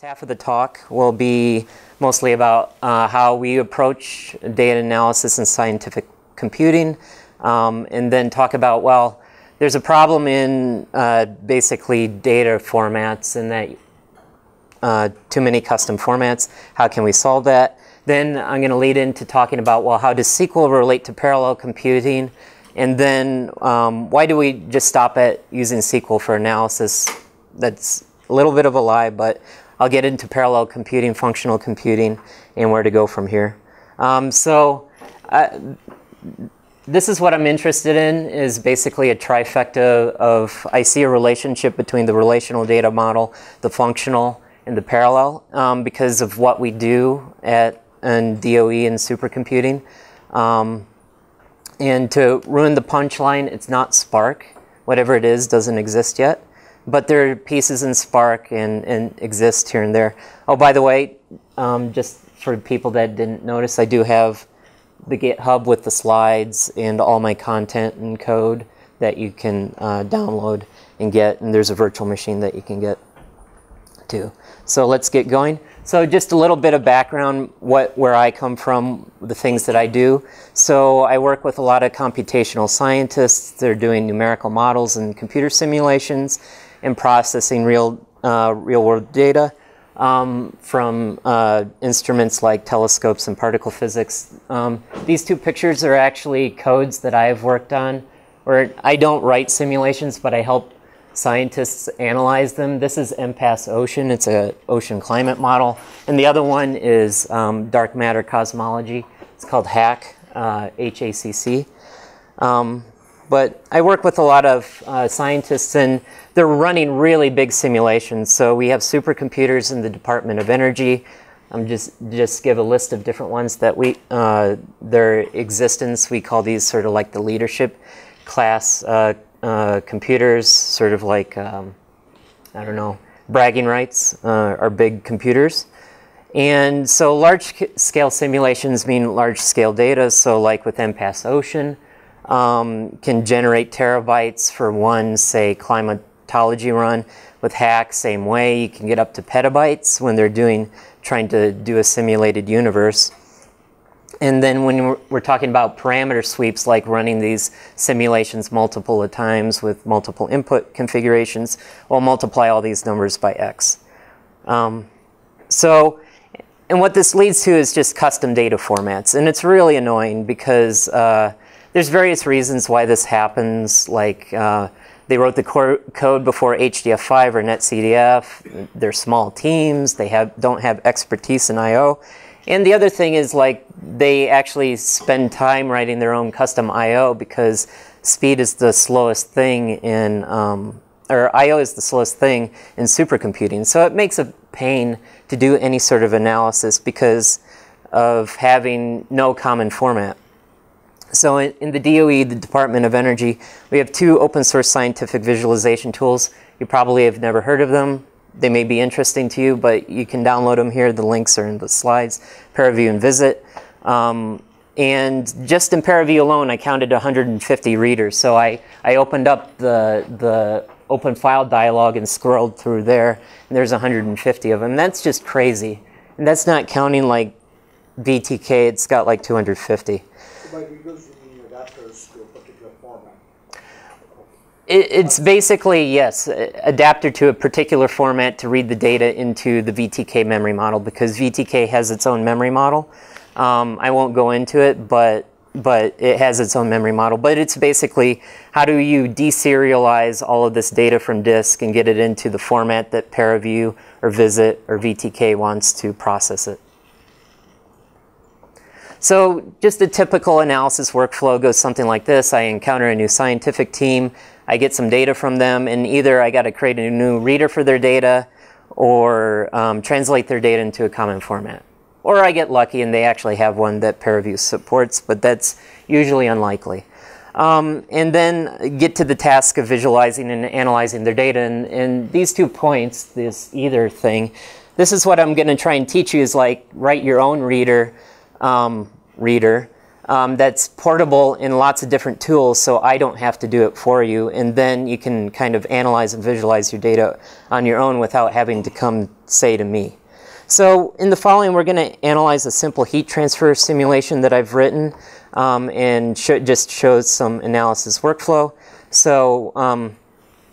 Half of the talk will be mostly about uh, how we approach data analysis and scientific computing, um, and then talk about, well, there's a problem in uh, basically data formats and that uh, too many custom formats. How can we solve that? Then I'm going to lead into talking about, well, how does SQL relate to parallel computing? And then um, why do we just stop at using SQL for analysis? That's a little bit of a lie, but I'll get into parallel computing, functional computing, and where to go from here. Um, so uh, this is what I'm interested in is basically a trifecta of I see a relationship between the relational data model, the functional, and the parallel um, because of what we do at and DOE and supercomputing. Um, and to ruin the punchline, it's not Spark. Whatever it is doesn't exist yet but there are pieces in Spark and, and exist here and there. Oh, by the way, um, just for people that didn't notice, I do have the GitHub with the slides and all my content and code that you can uh, download and get, and there's a virtual machine that you can get too. So let's get going. So just a little bit of background, what where I come from, the things that I do. So I work with a lot of computational scientists. They're doing numerical models and computer simulations and processing real, uh, real world data um, from uh, instruments like telescopes and particle physics. Um, these two pictures are actually codes that I've worked on, where I don't write simulations, but I help scientists analyze them. This is MPAS Ocean. It's an ocean climate model. And the other one is um, dark matter cosmology. It's called HACC, uh, H-A-C-C. Um, but I work with a lot of uh, scientists and they're running really big simulations. So we have supercomputers in the Department of Energy. I'm just just give a list of different ones that we uh, their existence. We call these sort of like the leadership class uh, uh, computers, sort of like um, I don't know bragging rights uh, are big computers. And so large scale simulations mean large scale data. So like with MPAS Ocean, um, can generate terabytes for one, say, climatology run. With HACC, same way, you can get up to petabytes when they're doing, trying to do a simulated universe. And then when we're, talking about parameter sweeps, like running these simulations multiple times with multiple input configurations, we'll multiply all these numbers by x. Um, so, and what this leads to is just custom data formats. And it's really annoying because uh, there's various reasons why this happens, like uh, they wrote the code before HDF5 or NetCDF. They're small teams. They have don't have expertise in I/O. And the other thing is like they actually spend time writing their own custom I/O because speed is the slowest thing in um, or I/O is the slowest thing in supercomputing. So it makes a pain to do any sort of analysis because of having no common format. So in, in, the DOE, the Department of Energy, we have two open source scientific visualization tools. You probably have never heard of them. They may be interesting to you, but you can download them here. The links are in the slides, ParaView and Visit. Um, and just in ParaView alone, I counted 150 readers. So I, I opened up the, the open file dialog and scrolled through there, and there's 150 of them. That's just crazy. And that's not counting like VTK, it's got like 250 by reducing the adapters to a particular format? it's basically, yes, adapter to a particular format to read the data into the VTK memory model because VTK has its own memory model. Um, I won't go into it, but but it has its own memory model. But it's basically how do you deserialize all of this data from disk and get it into the format that ParaView or Visit or VTK wants to process it. So just a typical analysis workflow goes something like this. I encounter a new scientific team. I get some data from them, and either I got to create a new reader for their data or um, translate their data into a common format. Or I get lucky and they actually have one that ParaView supports, but that's usually unlikely. Um, and then get to the task of visualizing and analyzing their data. And, and these two points, this either thing, this is what I'm going to try and teach you is like write your own reader um, reader um, that's portable in lots of different tools so I don't have to do it for you. And then you can kind of analyze and visualize your data on your own without having to come say to me. So in the following, we're going to analyze a simple heat transfer simulation that I've written um, and sh just shows some analysis workflow. So um,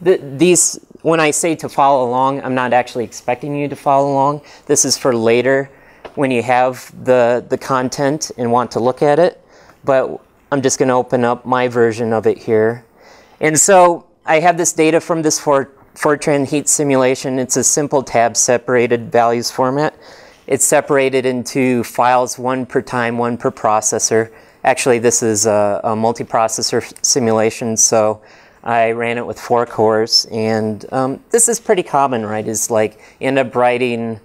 th these, when I say to follow along, I'm not actually expecting you to follow along. This is for later when you have the, the content and want to look at it. But I'm just going to open up my version of it here. And so I have this data from this for Fortran heat simulation. It's a simple tab separated values format. It's separated into files, one per time, one per processor. Actually, this is a, a multiprocessor simulation, so I ran it with four cores. And um, this is pretty common, right? Is like end up writing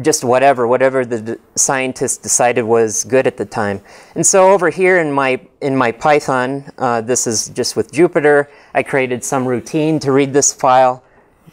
just whatever, whatever the scientists decided was good at the time. And so over here in my, in my Python, uh, this is just with Jupyter, I created some routine to read this file.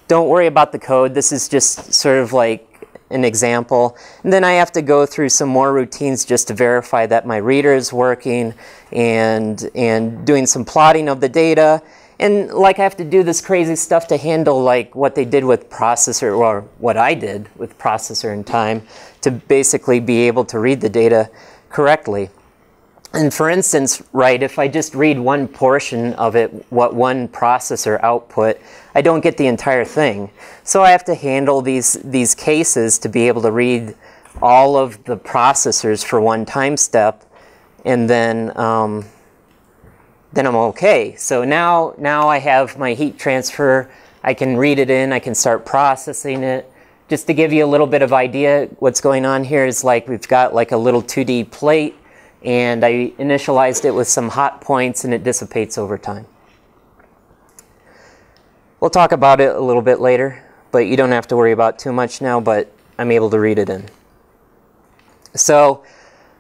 Don't worry about the code. This is just sort of like an example. And then I have to go through some more routines just to verify that my reader is working and, and doing some plotting of the data and like I have to do this crazy stuff to handle like what they did with processor or what I did with processor and time to basically be able to read the data correctly. And for instance, right, if I just read one portion of it, what one processor output, I don't get the entire thing. So I have to handle these, these cases to be able to read all of the processors for one time step and then um, then I'm okay. So now, now I have my heat transfer. I can read it in. I can start processing it. Just to give you a little bit of idea, what's going on here is like we've got like a little 2D plate and I initialized it with some hot points and it dissipates over time. We'll talk about it a little bit later, but you don't have to worry about too much now, but I'm able to read it in. So,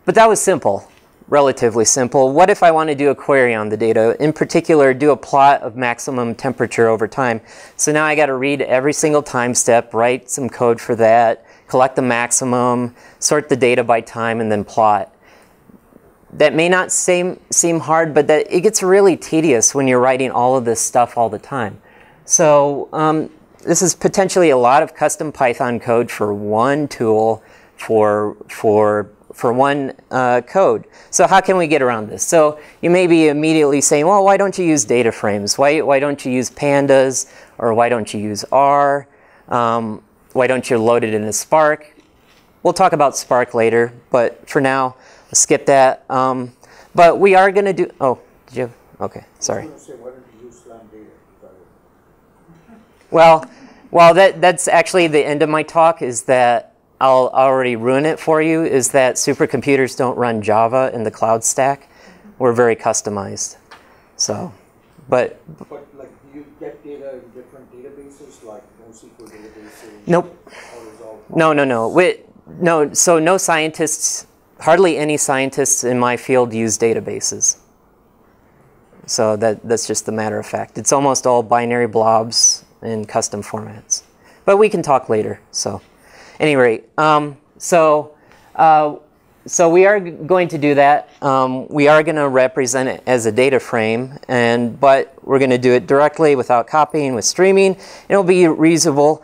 but that was simple relatively simple. What if I want to do a query on the data? In particular, do a plot of maximum temperature over time. So now I got to read every single time step, write some code for that, collect the maximum, sort the data by time, and then plot. That may not seem, seem hard, but that it gets really tedious when you're writing all of this stuff all the time. So um, this is potentially a lot of custom Python code for one tool for, for for one uh, code. So how can we get around this? So you may be immediately saying, well, why don't you use data frames? Why, why don't you use pandas? Or why don't you use R? Um, why don't you load it in a Spark? We'll talk about Spark later, but for now, let's skip that. Um, but we are going to do, oh, did you? Okay, sorry. Well, well, that, that's actually the end of my talk is that I'll already ruin it for you is that supercomputers don't run Java in the cloud stack. Mm-hmm. We're very customized. So, but. But like, do you get data in different databases, like NoSQL databases? Nope. No, no, no. We, no, so no scientists, hardly any scientists in my field use databases. So that, that's just the matter of fact. It's almost all binary blobs in custom formats. But we can talk later, so any rate, um, so uh, so we are going to do that. Um, we are going to represent it as a data frame, and but we're going to do it directly without copying with streaming. It'll be reusable.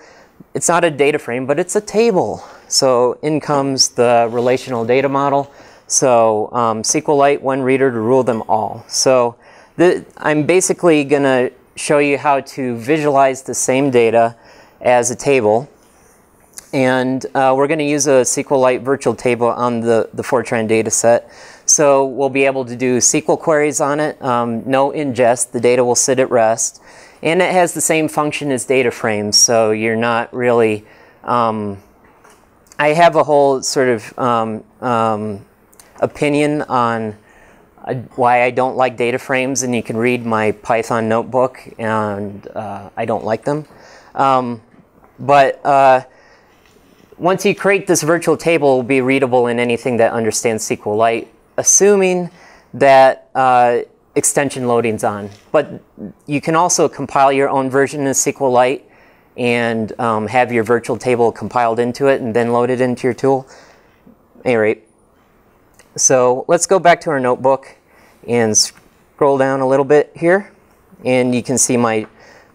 It's not a data frame, but it's a table. So in comes the relational data model. So um, SQLite, one reader to rule them all. So the, I'm basically going to show you how to visualize the same data as a table and uh, we're going to use a SQLite virtual table on the, the Fortran data set. So we'll be able to do SQL queries on it, um, no ingest, the data will sit at rest. And it has the same function as data frames, so you're not really, um, I have a whole sort of um, um opinion on uh, why I don't like data frames, and you can read my Python notebook, and uh, I don't like them. Um, but uh, once you create this virtual table, it will be readable in anything that understands SQLite, assuming that uh, extension loading's on. But you can also compile your own version of SQLite and um, have your virtual table compiled into it and then load it into your tool. Any rate, So let's go back to our notebook and scroll down a little bit here. And you can see my,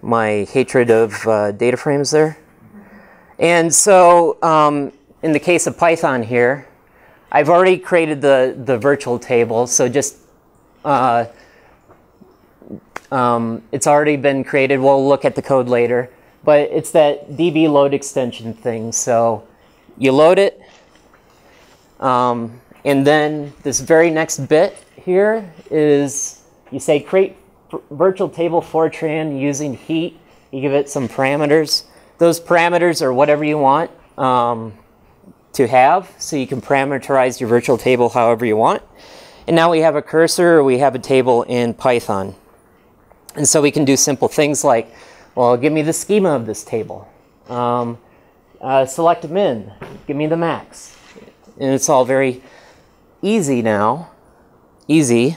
my hatred of uh, data frames there. And so um, in the case of Python here, I've already created the, the virtual table. So just, uh, um, it's already been created. We'll look at the code later. But it's that DB load extension thing. So you load it. Um, and then this very next bit here is you say create virtual table Fortran using heat. You give it some parameters. Those parameters are whatever you want um, to have. So you can parameterize your virtual table however you want. And now we have a cursor, we have a table in Python. And so we can do simple things like, well, give me the schema of this table. Um, uh, select min, give me the max. And it's all very easy now, easy,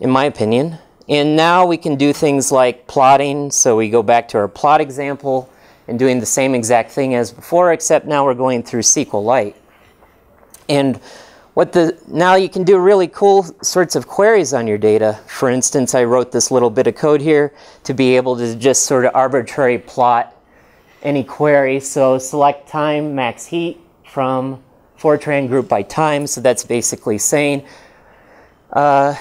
in my opinion. And now we can do things like plotting. So we go back to our plot example and doing the same exact thing as before, except now we're going through SQLite. And what the now you can do really cool sorts of queries on your data. For instance, I wrote this little bit of code here to be able to just sort of arbitrary plot any query. So select time max heat from Fortran group by time. So that's basically saying, uh,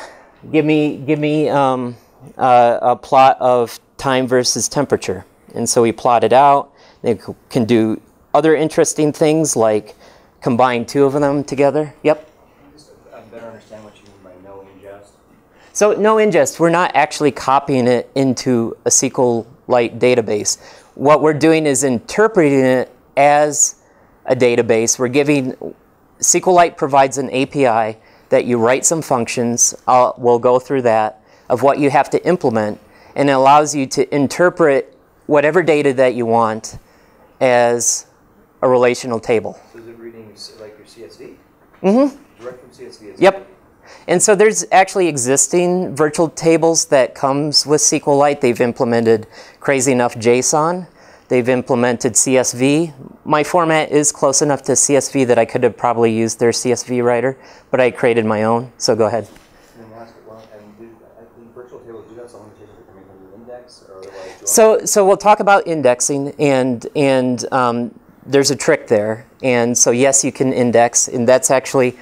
give me, give me um, uh, a plot of time versus temperature. And so we plot it out. They can do other interesting things like combine two of them together. Yep. Just I better understand what you mean by no ingest. So no ingest, we're not actually copying it into a SQLite database. What we're doing is interpreting it as a database. We're giving, SQLite provides an API that you write some functions, I'll, we'll go through that, of what you have to implement, and it allows you to interpret whatever data that you want as a relational table. So is it reading like your CSV? Mm-hmm. Direct from CSV? Yep. And so there's actually existing virtual tables that comes with SQLite. They've implemented crazy enough JSON. They've implemented CSV. My format is close enough to CSV that I could have probably used their CSV writer, but I created my own. So go ahead. And then last, well, and do, I think virtual tables do have some limitations that coming from the index or otherwise. join? So, so we'll talk about indexing, and and um, there's a trick there. And so yes, you can index, and that's actually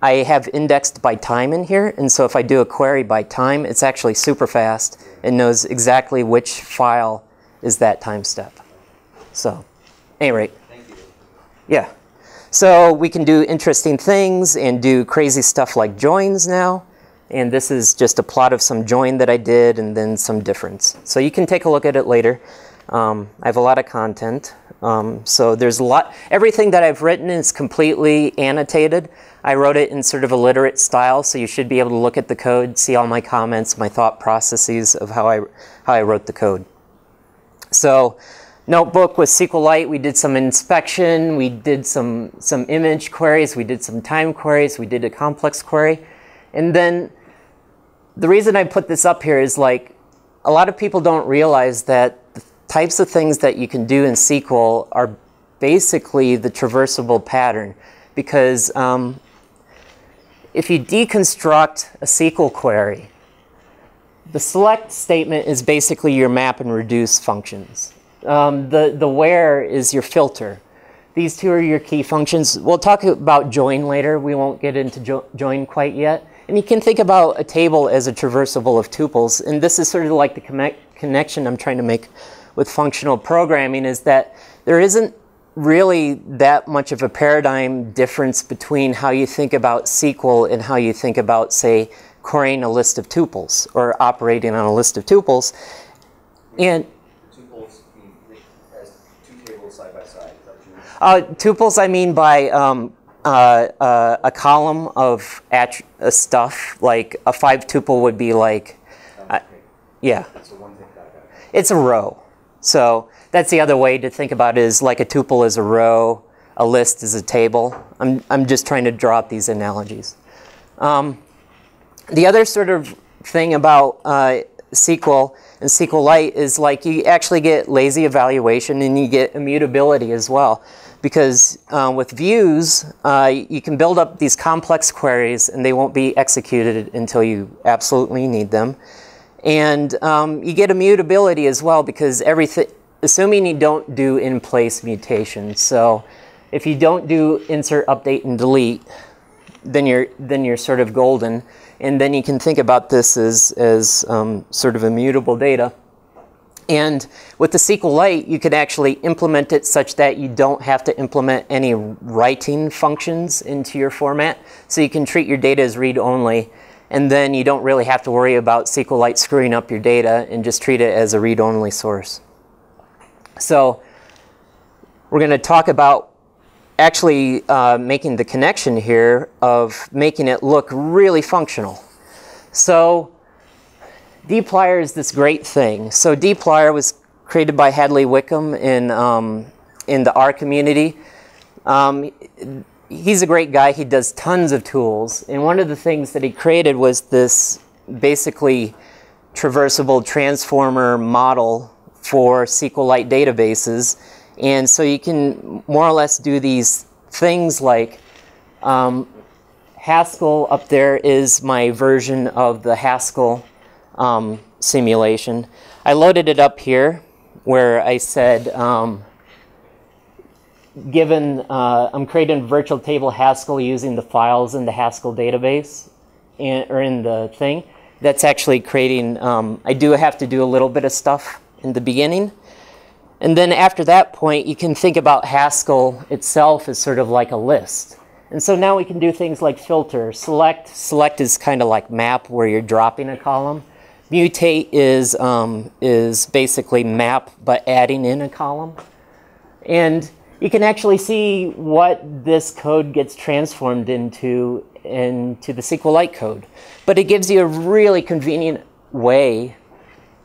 I have indexed by time in here. And so if I do a query by time, it's actually super fast and knows exactly which file is that time step. So, any rate, Thank you. yeah. So we can do interesting things and do crazy stuff like joins now. And this is just a plot of some join that I did and then some difference. So you can take a look at it later. Um, I have a lot of content. Um, so there's a lot, everything that I've written is completely annotated. I wrote it in sort of a literate style, so you should be able to look at the code, see all my comments, my thought processes of how I, how I wrote the code. So notebook with SQLite, we did some inspection, we did some, some image queries, we did some time queries, we did a complex query. And then the reason I put this up here is like a lot of people don't realize that the types of things that you can do in SQL are basically the traversable pattern. Because um, if you deconstruct a SQL query, the select statement is basically your map and reduce functions. Um, the, the where is your filter. These two are your key functions. We'll talk about join later. We won't get into jo join quite yet. And you can think about a table as a traversable of tuples. And this is sort of like the connect connection I'm trying to make with functional programming is that there isn't really that much of a paradigm difference between how you think about SQL and how you think about, say, querying a list of tuples or operating on a list of tuples. And tuples as two tables side by side. Is that what you mean? uh, tuples, I mean by um, uh, uh, a column of uh, stuff. Like a five tuple would be like, okay. yeah, So one thing, got it, got it. it's a row. So that's the other way to think about it is like a tuple is a row, a list is a table. I'm, I'm just trying to draw up these analogies. Um, the other sort of thing about uh, SQL and SQLite is like you actually get lazy evaluation and you get immutability as well. Because uh, with views, uh, you can build up these complex queries and they won't be executed until you absolutely need them. And um, you get immutability as well because everything, assuming you don't do in-place mutations. So if you don't do insert, update, and delete, then you're then you're sort of golden, and then you can think about this as as um, sort of immutable data. And with the SQLite, you could actually implement it such that you don't have to implement any writing functions into your format. So you can treat your data as read-only, and then you don't really have to worry about SQLite screwing up your data and just treat it as a read-only source. So we're going to talk about actually uh, making the connection here of making it look really functional. So dplyr is this great thing. So dplyr was created by Hadley Wickham in, um, in the R community. Um, he's a great guy. He does tons of tools. And one of the things that he created was this basically traversable transformer model for SQLite databases. And so you can more or less do these things like um, Haskell up there is my version of the Haskell um, simulation. I loaded it up here where I said, um, given, uh, I'm creating a virtual table Haskell using the files in the Haskell database and, or in the thing. That's actually creating, um, I do have to do a little bit of stuff in the beginning. And then after that point, you can think about Haskell itself as sort of like a list. And so now we can do things like filter, select. Select is kind of like map where you're dropping a column. Mutate is, um, is basically map but adding in a column. And you can actually see what this code gets transformed into into the SQLite code. But it gives you a really convenient way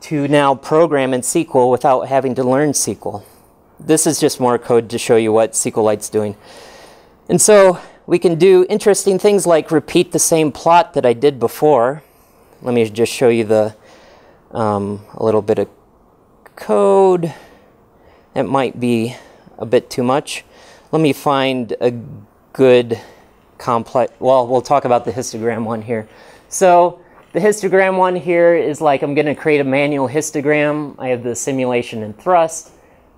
to now program in SQL without having to learn SQL. This is just more code to show you what SQLite's doing. And so we can do interesting things like repeat the same plot that I did before. Let me just show you the um, a little bit of code. It might be a bit too much. Let me find a good complex, well, we'll talk about the histogram one here. So the histogram one here is like I'm going to create a manual histogram. I have the simulation and thrust.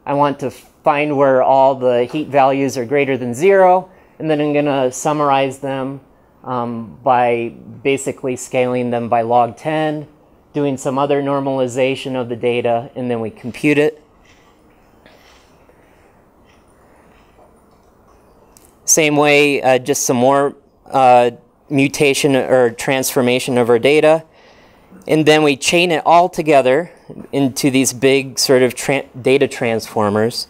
I want to find where all the heat values are greater than zero, and then I'm going to summarize them um, by basically scaling them by log 10, doing some other normalization of the data, and then we compute it. Same way, uh, just some more uh, mutation or transformation of our data. And then we chain it all together into these big sort of tra data transformers.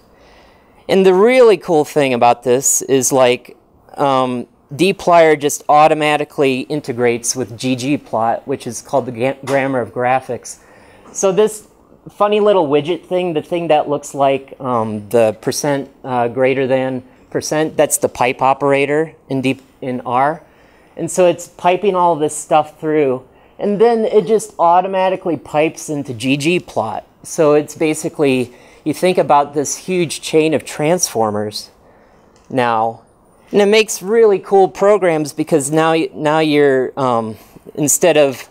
And the really cool thing about this is like um, dplyr just automatically integrates with ggplot, which is called the grammar of graphics. So this funny little widget thing, the thing that looks like um, the percent uh, greater than percent, that's the pipe operator in, in R. And so it's piping all this stuff through. And then it just automatically pipes into ggplot. So it's basically, you think about this huge chain of transformers now. And it makes really cool programs because now, now you're, um, instead of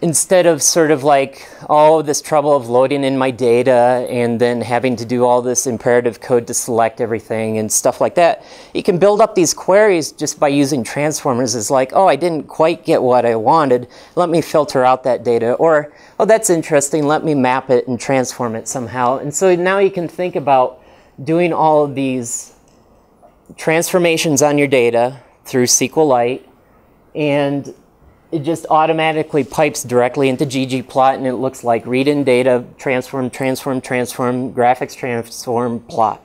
instead of sort of like all this trouble of loading in my data and then having to do all this imperative code to select everything and stuff like that, you can build up these queries just by using transformers. It's like, oh, I didn't quite get what I wanted. Let me filter out that data. Or, oh, that's interesting. Let me map it and transform it somehow. And so now you can think about doing all of these transformations on your data through SQLite and it just automatically pipes directly into ggplot and it looks like read in data, transform, transform, transform, graphics transform, plot.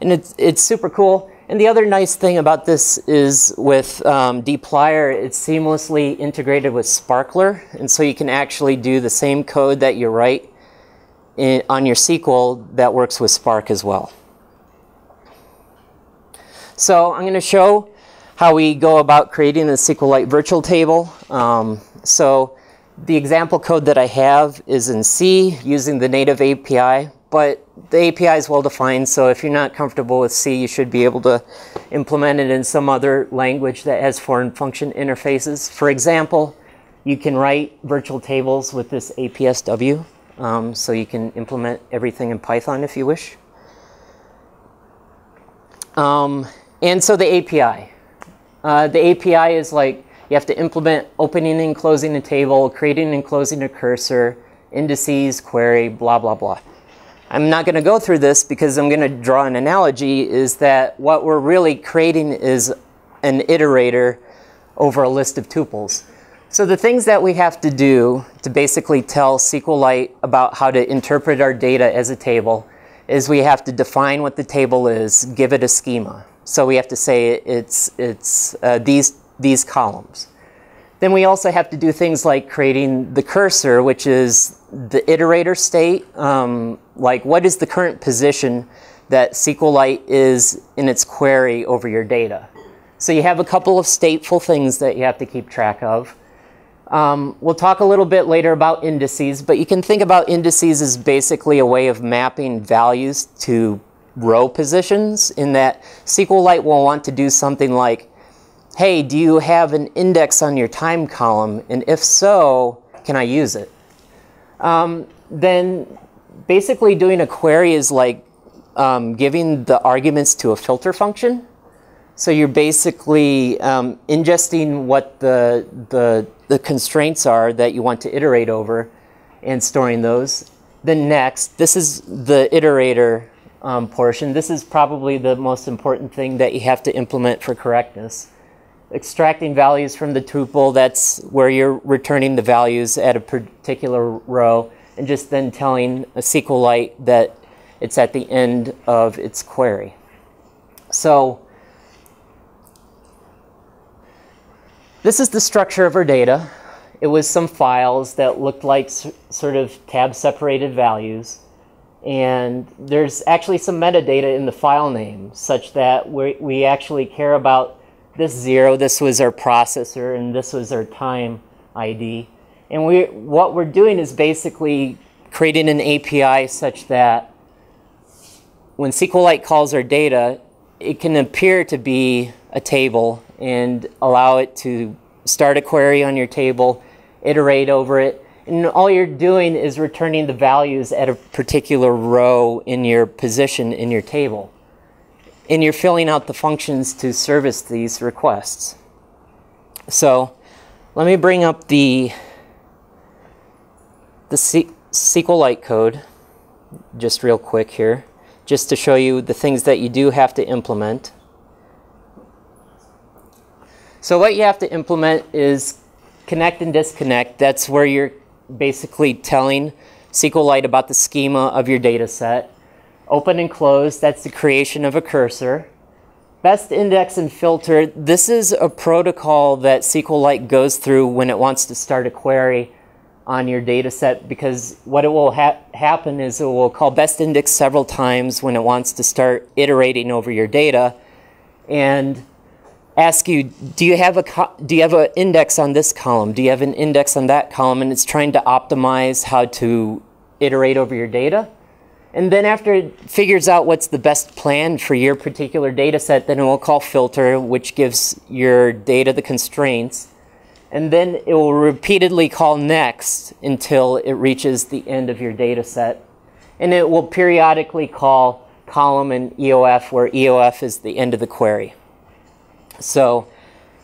And it's, it's super cool. And the other nice thing about this is with um, dplyr, it's seamlessly integrated with sparklyr. And so you can actually do the same code that you write in, on your SQL that works with Spark as well. So I'm going to show how we go about creating a SQLite virtual table. Um, so the example code that I have is in C using the native API, but the API is well defined, so if you're not comfortable with C, you should be able to implement it in some other language that has foreign function interfaces. For example, you can write virtual tables with this APSW, um, so you can implement everything in Python if you wish. Um, and so the API. Uh, the API is like you have to implement opening and closing a table, creating and closing a cursor, indices, query, blah, blah, blah. I'm not going to go through this because I'm going to draw an analogy is that what we're really creating is an iterator over a list of tuples. So the things that we have to do to basically tell SQLite about how to interpret our data as a table is we have to define what the table is, give it a schema. So we have to say it's, it's uh, these, these columns. Then we also have to do things like creating the cursor, which is the iterator state. Um, like what is the current position that SQLite is in its query over your data. So you have a couple of stateful things that you have to keep track of. Um, we'll talk a little bit later about indices, but you can think about indices as basically a way of mapping values to row positions in that SQLite will want to do something like hey, do you have an index on your time column? And if so, can I use it? Um, then basically doing a query is like um, giving the arguments to a filter function. So you're basically um, ingesting what the, the, the constraints are that you want to iterate over and storing those. Then next, this is the iterator um, portion. This is probably the most important thing that you have to implement for correctness extracting values from the tuple, that's where you're returning the values at a particular row, and just then telling a SQLite that it's at the end of its query. So this is the structure of our data. It was some files that looked like sort of tab separated values. And there's actually some metadata in the file name such that we, we actually care about this zero, this was our processor, and this was our time ID. And we, what we're doing is basically creating an API such that when SQLite calls our data, it can appear to be a table and allow it to start a query on your table, iterate over it, and all you're doing is returning the values at a particular row in your position in your table and you're filling out the functions to service these requests. So let me bring up the, the C SQLite code just real quick here, just to show you the things that you do have to implement. So what you have to implement is connect and disconnect. That's where you're basically telling SQLite about the schema of your data set. Open and close, that's the creation of a cursor. Best index and filter, this is a protocol that SQLite goes through when it wants to start a query on your data set because what it will ha happen is it will call best index several times when it wants to start iterating over your data and ask you do you have a do you have an index on this column do you have an index on that column and it's trying to optimize how to iterate over your data and then after it figures out what's the best plan for your particular data set, then it will call filter, which gives your data the constraints. And then it will repeatedly call next until it reaches the end of your data set. And it will periodically call column and EOF, where EOF is the end of the query. So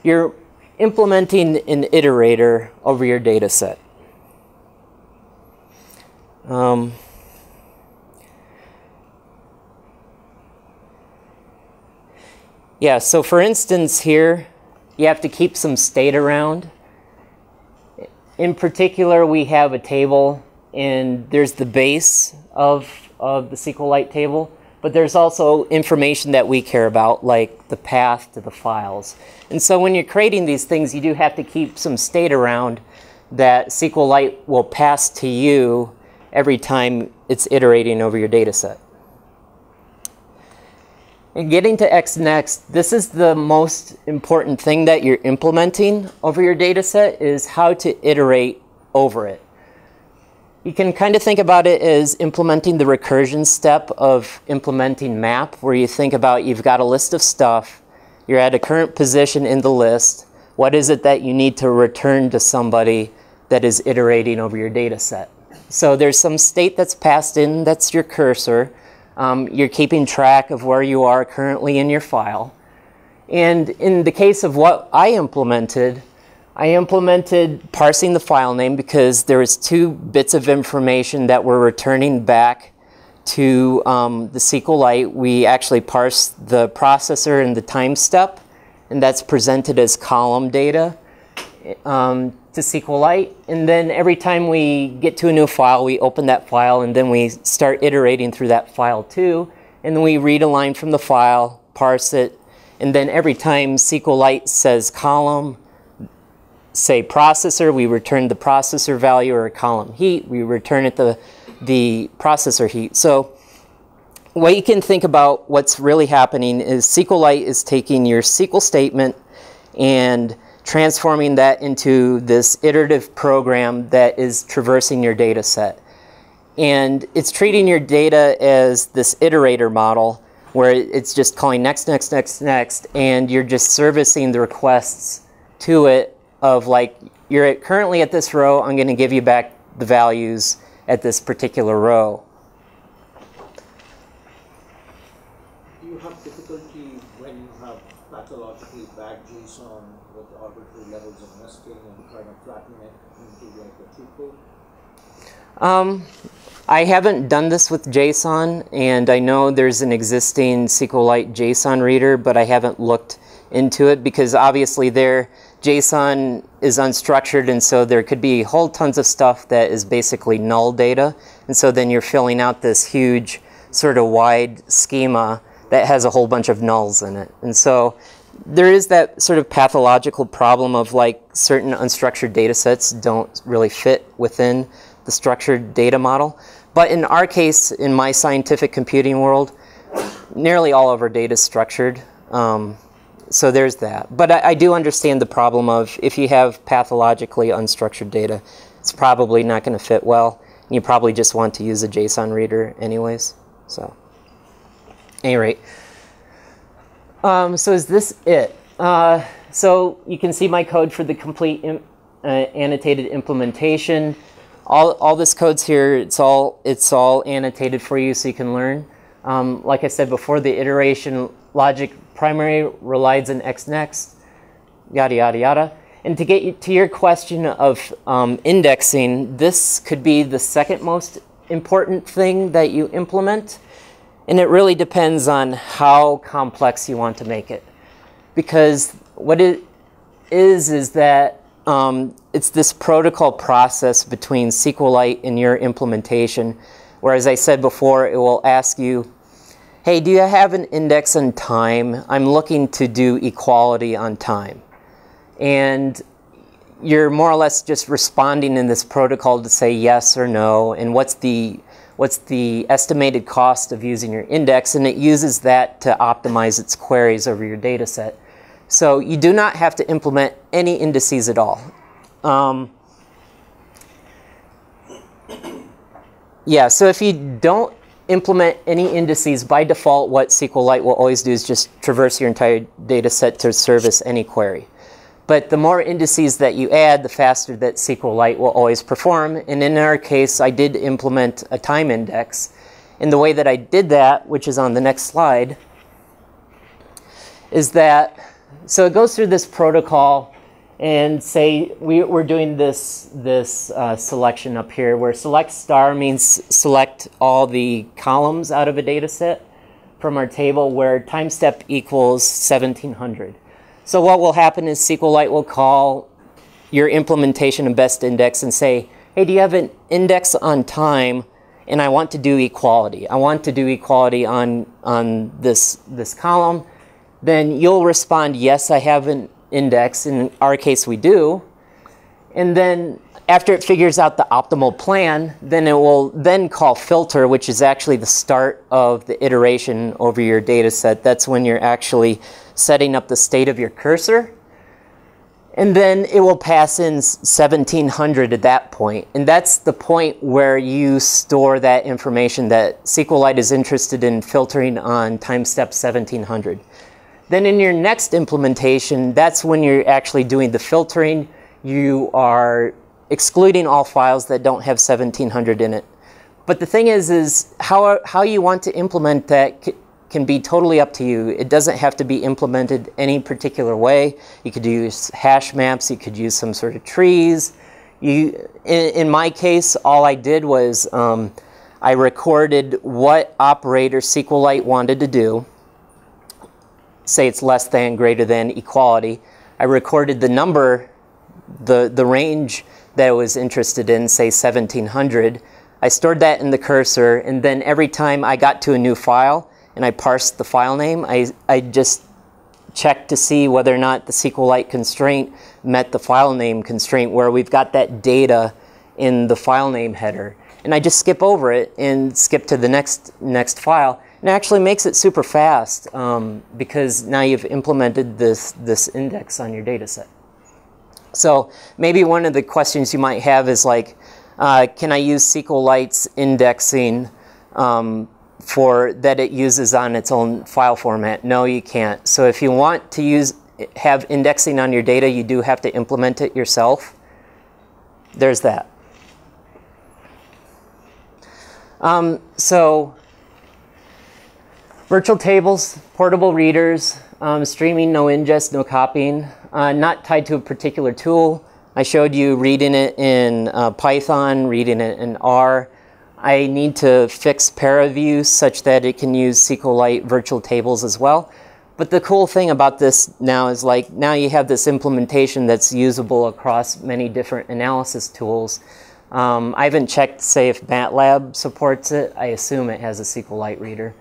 you're implementing an iterator over your data set. Um, Yeah, so for instance here, you have to keep some state around. In particular, we have a table and there's the base of, of the SQLite table, but there's also information that we care about, like the path to the files. And so when you're creating these things, you do have to keep some state around that SQLite will pass to you every time it's iterating over your data set. And getting to XNext, this is the most important thing that you're implementing over your data set is how to iterate over it. You can kind of think about it as implementing the recursion step of implementing map, where you think about you've got a list of stuff, you're at a current position in the list, what is it that you need to return to somebody that is iterating over your data set? So there's some state that's passed in, that's your cursor. Um, you're keeping track of where you are currently in your file. And in the case of what I implemented, I implemented parsing the file name because there was two bits of information that were returning back to um, the SQLite. We actually parsed the processor and the time step, and that's presented as column data um, to SQLite. And then every time we get to a new file, we open that file, and then we start iterating through that file too. And then we read a line from the file, parse it, and then every time SQLite says column, say processor, we return the processor value or column heat, we return it the, the processor heat. So what you can think about what's really happening is SQLite is taking your SQL statement and transforming that into this iterative program that is traversing your data set. And it's treating your data as this iterator model where it's just calling next, next, next, next, and you're just servicing the requests to it of like, you're at, currently at this row, I'm going to give you back the values at this particular row. Do you have difficulty when you have pathologically bad JSON with arbitrary levels of nesting and trying to flatten it into like a tuple? Um, I haven't done this with JSON, and I know there's an existing SQLite JSON reader, but I haven't looked into it because obviously there JSON is unstructured, and so there could be whole tons of stuff that is basically null data, and so then you're filling out this huge sort of wide schema that has a whole bunch of nulls in it, and so there is that sort of pathological problem of like certain unstructured data sets don't really fit within the structured data model. But in our case, in my scientific computing world, nearly all of our data is structured. Um, so there's that. But I, I, do understand the problem of if you have pathologically unstructured data, it's probably not going to fit well. You probably just want to use a JSON reader anyways. So, any rate. Um, so is this it? Uh, so you can see my code for the complete Im uh, annotated implementation all, all this code's here, it's all, it's all annotated for you so you can learn. Um, like I said before, the iteration logic primary relies on XNext, yada, yada, yada. And to get to your question of um, indexing, this could be the second most important thing that you implement. And it really depends on how complex you want to make it. Because what it is, is that um, it's this protocol process between SQLite and your implementation, where as I said before, it will ask you, hey, do you have an index on time? I'm looking to do equality on time. And you're more or less just responding in this protocol to say yes or no, and what's the what's the estimated cost of using your index, and it uses that to optimize its queries over your data set. So you do not have to implement any indices at all. Um, yeah, so if you don't implement any indices, by default, what SQLite will always do is just traverse your entire data set to service any query. But the more indices that you add, the faster that SQLite will always perform. And in our case, I did implement a time index. And the way that I did that, which is on the next slide, is that so it goes through this protocol and say we, are doing this, this uh, selection up here where select star means select all the columns out of a data set from our table where time step equals 1700. So what will happen is SQLite will call your implementation of best index and say, hey, do you have an index on time? And I want to do equality. I want to do equality on, on this, this column then you'll respond, yes, I have an index. In our case, we do. And then after it figures out the optimal plan, then it will then call filter, which is actually the start of the iteration over your data set. That's when you're actually setting up the state of your cursor. And then it will pass in 1700 at that point. And that's the point where you store that information that SQLite is interested in filtering on time step 1700. Then in your XNext implementation, that's when you're actually doing the filtering. You are excluding all files that don't have 1700 in it. But the thing is, is how, how you want to implement that can be totally up to you. It doesn't have to be implemented any particular way. You could use hash maps, you could use some sort of trees. You, in, in my case, all I did was um, I recorded what operator SQLite wanted to do. Say it's less than, greater than, equality. I recorded the number, the, the range that I was interested in, say 1700. I stored that in the cursor, and then every time I got to a new file, and I parsed the file name, I, I just checked to see whether or not the SQLite constraint met the file name constraint where we've got that data in the file name header. And I just skip over it and skip to the next, next file. And it actually makes it super fast um, because now you've implemented this, this index on your data set. So maybe one of the questions you might have is like, uh, can I use SQLite's indexing um, for that it uses on its own file format. No, you can't. So if you want to use have indexing on your data, you do have to implement it yourself. There's that. Um, so virtual tables, portable readers, um, streaming, no ingest, no copying, uh, not tied to a particular tool. I showed you reading it in uh, Python, reading it in R. I need to fix ParaView such that it can use SQLite virtual tables as well. But the cool thing about this now is like now you have this implementation that's usable across many different analysis tools. Um, I haven't checked, say, if MATLAB supports it. I assume it has a SQLite reader.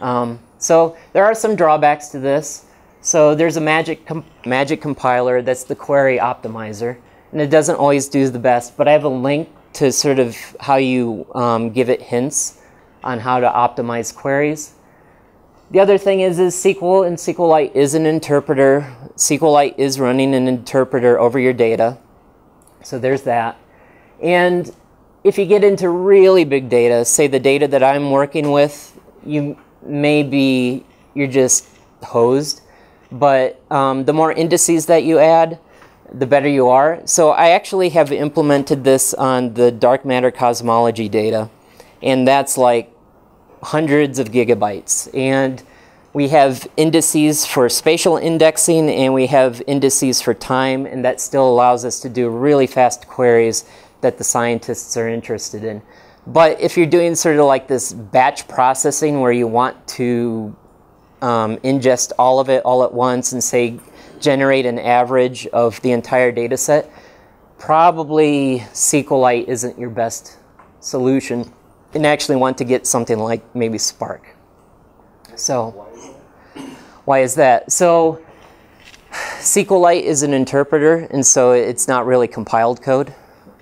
Um, so there are some drawbacks to this. So there's a magic, magic compiler that's the query optimizer. And it doesn't always do the best, but I have a link to sort of how you um, give it hints on how to optimize queries. The other thing is, is SQL and SQLite is an interpreter. SQLite is running an interpreter over your data. So there's that. And if you get into really big data, say the data that I'm working with, you maybe you're just hosed. But um, the more indices that you add, the better you are. So I actually have implemented this on the dark matter cosmology data, and that's like hundreds of gigabytes. And we have indices for spatial indexing, and we have indices for time, and that still allows us to do really fast queries that the scientists are interested in. But if you're doing sort of like this batch processing where you want to um, ingest all of it all at once and say generate an average of the entire data set, probably SQLite isn't your best solution and actually want to get something like maybe Spark. So why is that? So SQLite is an interpreter and so it's not really compiled code.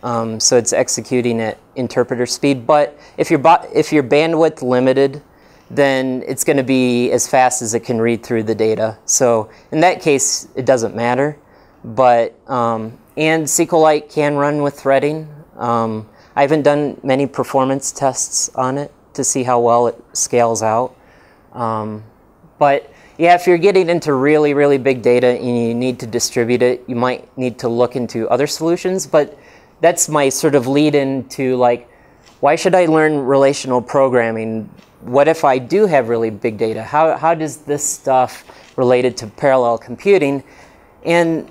Um, so it's executing at interpreter speed. But if you're, if you're bandwidth limited, then it's going to be as fast as it can read through the data. So in that case, it doesn't matter. But um, and SQLite can run with threading. Um, I haven't done many performance tests on it to see how well it scales out. Um, but yeah, if you're getting into really, really big data and you need to distribute it, you might need to look into other solutions. But that's my sort of lead into like, why should I learn relational programming? what if I do have really big data? How, how does this stuff related to parallel computing? And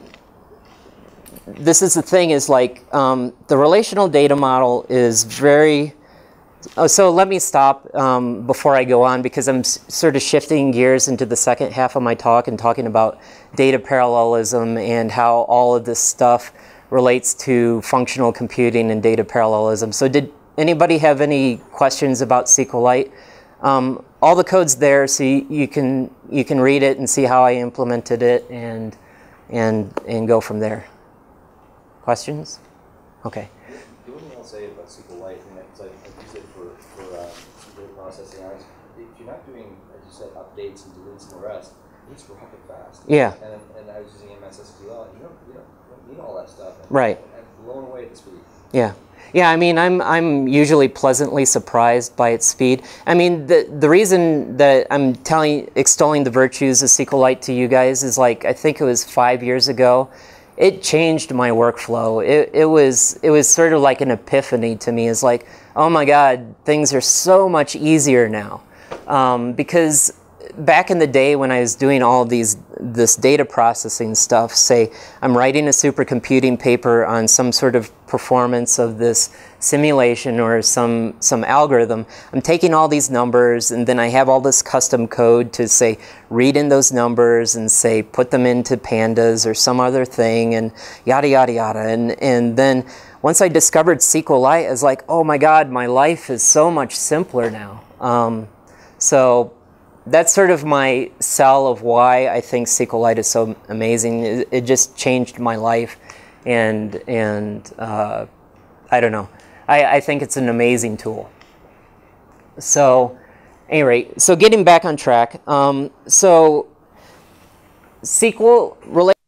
this is the thing is like um, the relational data model is very, oh, so let me stop um, before I go on because I'm sort of shifting gears into the second half of my talk and talking about data parallelism and how all of this stuff relates to functional computing and data parallelism. So did anybody have any questions about SQLite? Um, all the code's there, so you, you, can you can read it and see how I implemented it, and and and go from there. Questions? Okay. The only thing I'll say about SQLite, and like, like you said for for um, data processing, if you're not doing, as you said, updates and deletes and the rest, it's rocket fast. Yeah. And, and I was using MS SQL, and you don't, you don't, you don't need all that stuff. And Right. I'm blown away at the speed. Yeah. Yeah, I mean, I'm I'm usually pleasantly surprised by its speed. I mean, the the reason that I'm telling extolling the virtues of SQLite to you guys is like I think it was five years ago. It changed my workflow. It, it was it was sort of like an epiphany to me. It's like, oh my God, things are so much easier now. Um, because back in the day when I was doing all these this data processing stuff, say I'm writing a supercomputing paper on some sort of performance of this simulation or some some algorithm, I'm taking all these numbers and then I have all this custom code to say read in those numbers and say put them into pandas or some other thing and yada yada yada and and then once I discovered SQLite, I was like, oh my god, my life is so much simpler now. Um, so that's sort of my sell of why I think SQLite is so amazing. It, it just changed my life, and and uh, I don't know. I, I think it's an amazing tool. So, anyway, so getting back on track. Um, so SQL related.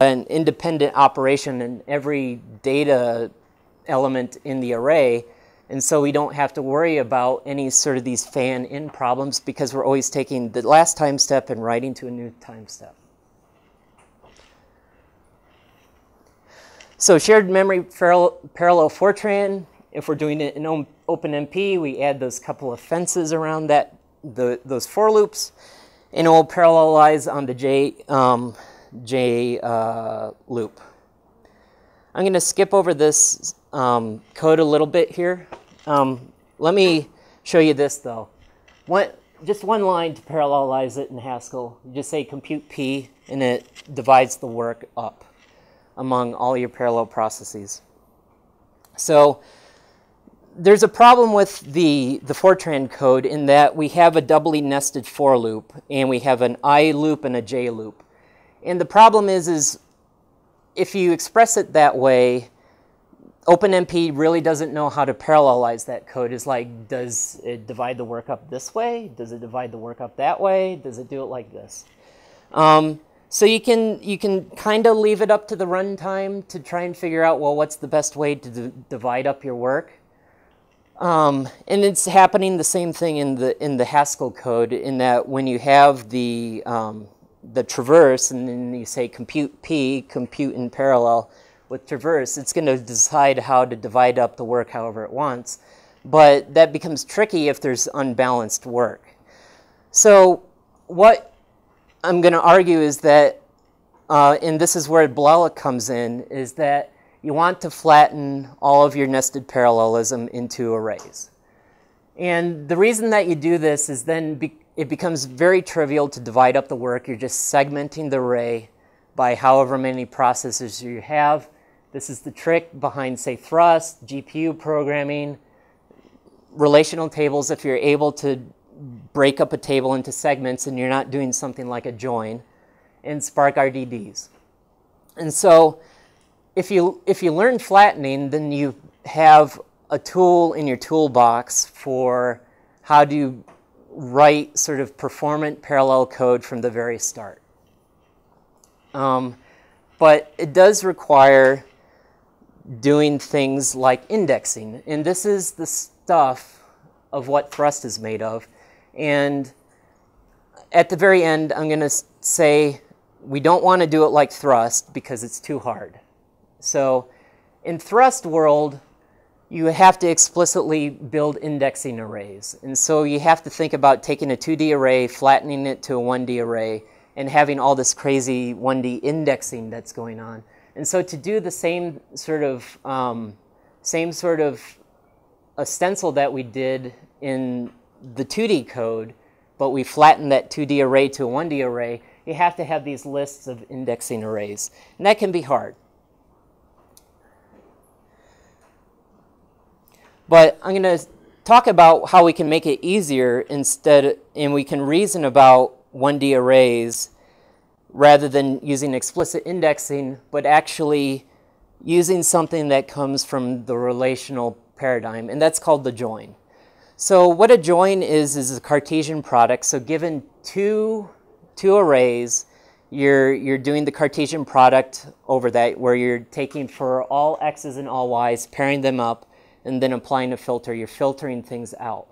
An independent operation in every data element in the array. And so we don't have to worry about any sort of these fan in problems because we're always taking the last time step and writing to a new time step. So shared memory parallel, parallel Fortran, if we're doing it in OpenMP, we add those couple of fences around that, the, those for loops, and it will parallelize on the J, um, J uh, loop. I'm going to skip over this um, code a little bit here. Um, let me show you this though. Just one line to parallelize it in Haskell. You just say compute P and it divides the work up among all your parallel processes. So there's a problem with the, the Fortran code in that we have a doubly nested for loop and we have an I loop and a J loop. And the problem is, is if you express it that way, OpenMP really doesn't know how to parallelize that code. Is like, does it divide the work up this way? Does it divide the work up that way? Does it do it like this? Um, so you can you can kind of leave it up to the runtime to try and figure out well what's the best way to divide up your work. Um, and it's happening the same thing in the in the Haskell code in that when you have the um, the traverse and then you say compute p compute in parallel with traverse, it's going to decide how to divide up the work however it wants. But that becomes tricky if there's unbalanced work. So what I'm going to argue is that, uh, and this is where Blelloch comes in, is that you want to flatten all of your nested parallelism into arrays. And the reason that you do this is then it becomes very trivial to divide up the work. You're just segmenting the array by however many processors you have. This is the trick behind, say, Thrust, GPU programming, relational tables. If you're able to break up a table into segments and you're not doing something like a join, and Spark RDDs. And so if you, if you learn flattening, then you have a tool in your toolbox for how to write sort of performant parallel code from the very start. Um, but it does require doing things like indexing. And this is the stuff of what Thrust is made of. And at the very end, I'm going to say we don't want to do it like thrust because it's too hard. So in thrust world, you have to explicitly build indexing arrays. And so you have to think about taking a 2D array, flattening it to a 1D array, and having all this crazy 1D indexing that's going on. And so to do the same sort of um, same sort of a stencil that we did in the 2D code, but we flatten that 2D array to a 1D array, you have to have these lists of indexing arrays. And that can be hard. But I'm going to talk about how we can make it easier instead, and we can reason about 1D arrays rather than using explicit indexing, but actually using something that comes from the relational paradigm, and that's called the join. So what a join is, is a Cartesian product. So given two, two arrays, you're, you're doing the Cartesian product over that where you're taking for all x's and all y's, pairing them up, and then applying a filter. You're filtering things out.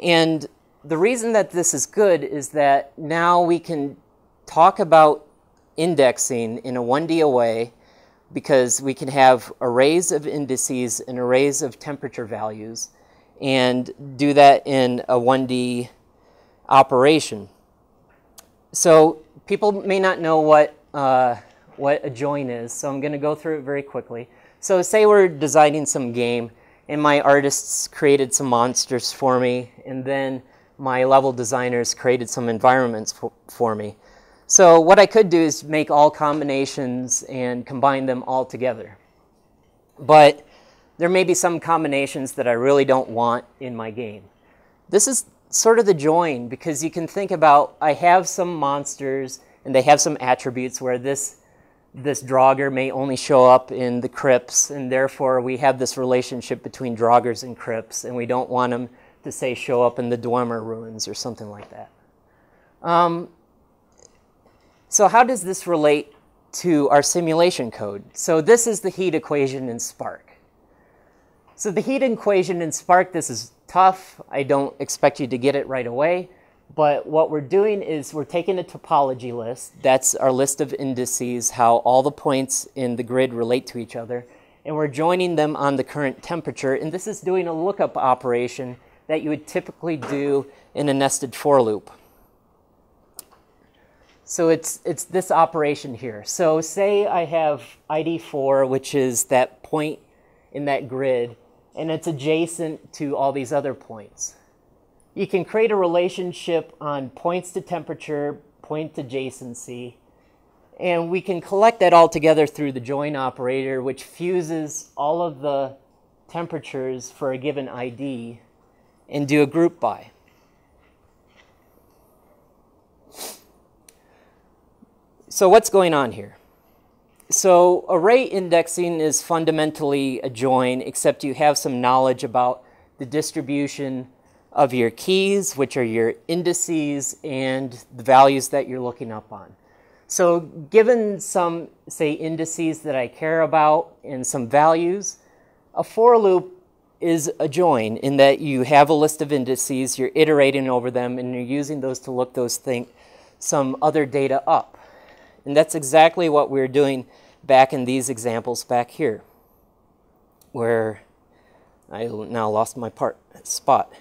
And the reason that this is good is that now we can talk about indexing in a 1D way because we can have arrays of indices and arrays of temperature values and do that in a 1D operation. So people may not know what, uh, what a join is, so I'm going to go through it very quickly. So say we're designing some game, and my artists created some monsters for me, and then my level designers created some environments for, for me. So what I could do is make all combinations and combine them all together. But there may be some combinations that I really don't want in my game. This is sort of the join because you can think about I have some monsters and they have some attributes where this this Draugr may only show up in the crypts and therefore we have this relationship between Draugrs and crypts and we don't want them to say show up in the Dwemer ruins or something like that. Um, so how does this relate to our simulation code. So this is the heat equation in Spark. So the heat equation in Spark, this is tough. I don't expect you to get it right away. But what we're doing is we're taking a topology list. That's our list of indices, how all the points in the grid relate to each other. And we're joining them on the current temperature. And this is doing a lookup operation that you would typically do in a nested for loop. So it's, it's this operation here. So say I have ID4, which is that point in that grid, and it's adjacent to all these other points. You can create a relationship on points to temperature, point to adjacency, and we can collect that all together through the join operator, which fuses all of the temperatures for a given ID and do a group by. So what's going on here? So array indexing is fundamentally a join, except you have some knowledge about the distribution of your keys, which are your indices and the values that you're looking up on. So given some, say, indices that I care about and some values, a for loop is a join in that you have a list of indices, you're iterating over them, and you're using those to look those thing, some other data up. And that's exactly what we're doing back in these examples back here, where I now lost my part spot.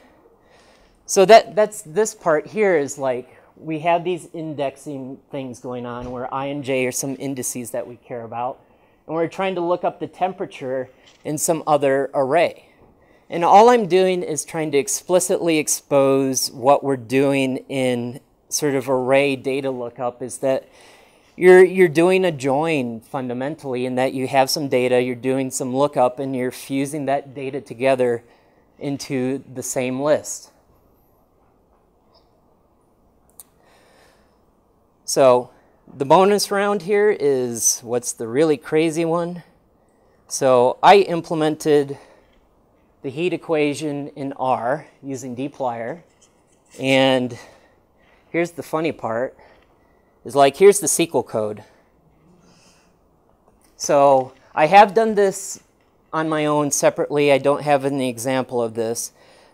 So that, that's this part here is like we have these indexing things going on where I and J are some indices that we care about. And we're trying to look up the temperature in some other array. And all I'm doing is trying to explicitly expose what we're doing in sort of array data lookup is that you're, you're doing a join fundamentally in that you have some data, you're doing some lookup, and you're fusing that data together into the same list. So the bonus round here is what's the really crazy one? So I implemented the heat equation in R using dplyr. And here's the funny part is like, here's the SQL code. So I have done this on my own separately. I don't have any example of this.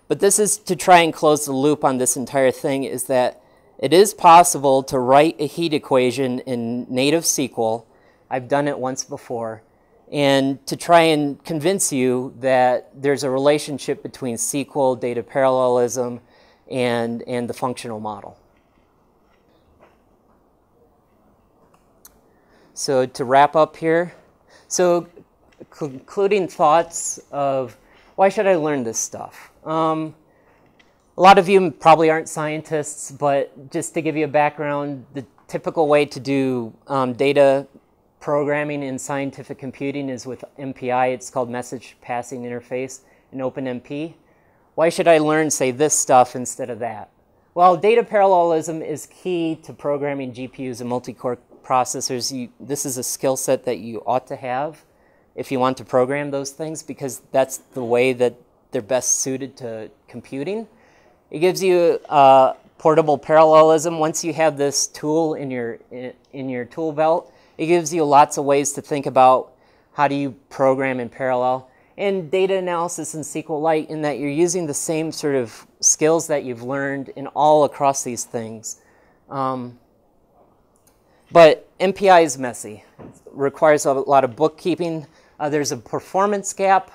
But this is to try and close the loop on this entire thing is that it is possible to write a heat equation in native SQL. I've done it once before. And to try and convince you that there's a relationship between SQL, data parallelism, and, and the functional model. So to wrap up here, so concluding thoughts of why should I learn this stuff? Um, a lot of you probably aren't scientists, but just to give you a background, the typical way to do um, data programming in scientific computing is with MPI. It's called Message Passing Interface in OpenMP. Why should I learn, say, this stuff instead of that? Well, data parallelism is key to programming GPUs and multi-core processors, you, this is a skill set that you ought to have if you want to program those things because that's the way that they're best suited to computing. It gives you uh, portable parallelism. Once you have this tool in your, in, in your tool belt, it gives you lots of ways to think about how do you program in parallel. And data analysis in SQLite in that you're using the same sort of skills that you've learned in all across these things. Um, but MPI is messy. It requires a lot of bookkeeping. Uh, there's a performance gap.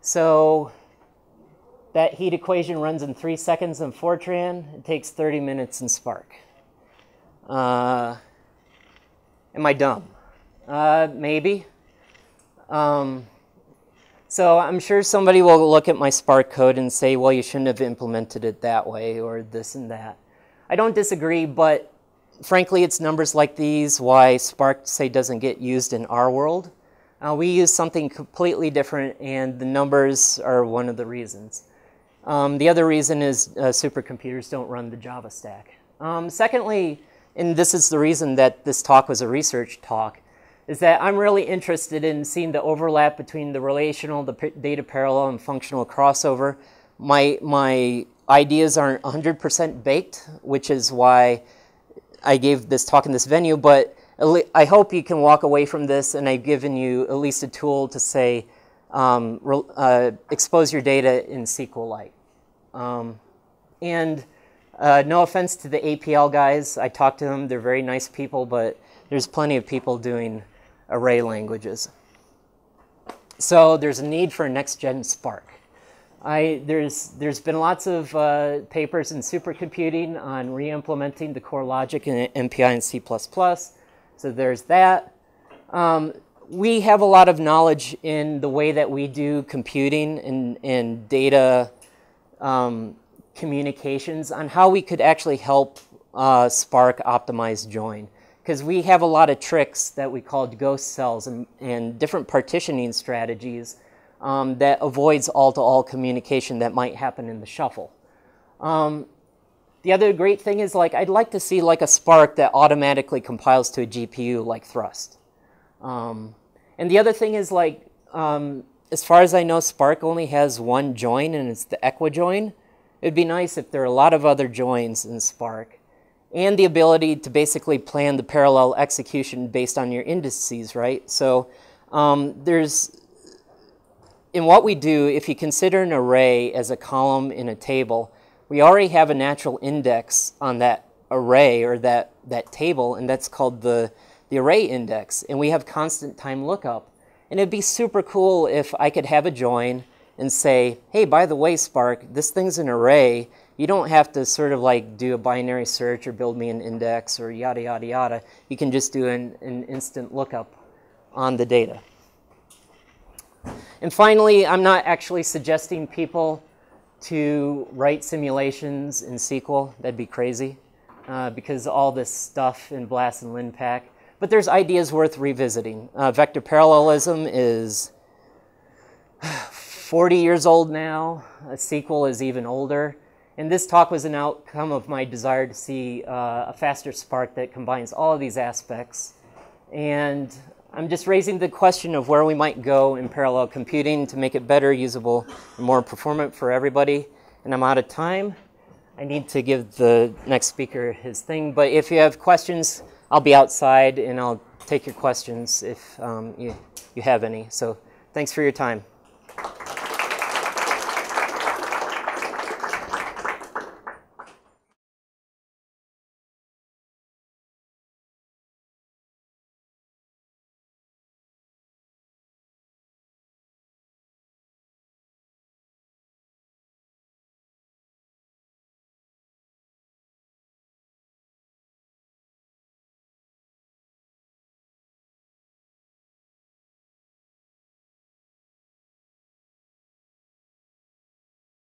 So that heat equation runs in three seconds in Fortran. It takes 30 minutes in Spark. Uh, am I dumb? Uh, maybe. Um, so I'm sure somebody will look at my Spark code and say, well, you shouldn't have implemented it that way or this and that. I don't disagree, but frankly, it's numbers like these why Spark, say, doesn't get used in our world. Uh, we use something completely different, and the numbers are one of the reasons. Um, the other reason is uh, supercomputers don't run the Java stack. Um, secondly, and this is the reason that this talk was a research talk, is that I'm really interested in seeing the overlap between the relational, the data parallel, and functional crossover. My, my ideas aren't 100% baked, which is why I gave this talk in this venue, but I hope you can walk away from this and I've given you at least a tool to say, um, uh, expose your data in SQLite. Um, and uh, no offense to the APL guys, I talked to them, they're very nice people, but there's plenty of people doing array languages. So there's a need for a next-gen Spark. I, there's, there's been lots of uh, papers in supercomputing on re-implementing the core logic in MPI and C++. So there's that. Um, we have a lot of knowledge in the way that we do computing and, and data um, communications on how we could actually help uh, Spark optimize join. Because we have a lot of tricks that we called ghost cells and, and different partitioning strategies um, that avoids all-to-all communication that might happen in the shuffle. Um, the other great thing is like I'd like to see like a Spark that automatically compiles to a GPU like Thrust. Um, and the other thing is like, um, as far as I know, Spark only has one join and it's the equijoin. It'd be nice if there are a lot of other joins in Spark and the ability to basically plan the parallel execution based on your indices, right? So um, there's, in what we do, if you consider an array as a column in a table, we already have a natural index on that array or that, that table, and that's called the, the array index. And we have constant time lookup. And it'd be super cool if I could have a join and say, hey, by the way, Spark, this thing's an array. You don't have to sort of like do a binary search or build me an index or yada, yada, yada. You can just do an, an instant lookup on the data. And finally, I'm not actually suggesting people to write simulations in SQL. That'd be crazy uh, because all this stuff in BLAS and LINPACK. But there's ideas worth revisiting. Uh, vector parallelism is 40 years old now. A SQL is even older. And this talk was an outcome of my desire to see uh, a faster Spark that combines all of these aspects. And I'm just raising the question of where we might go in parallel computing to make it better, usable, and more performant for everybody. And I'm out of time. I need to give the next speaker his thing. But if you have questions, I'll be outside and I'll take your questions if um, you, you have any. So thanks for your time.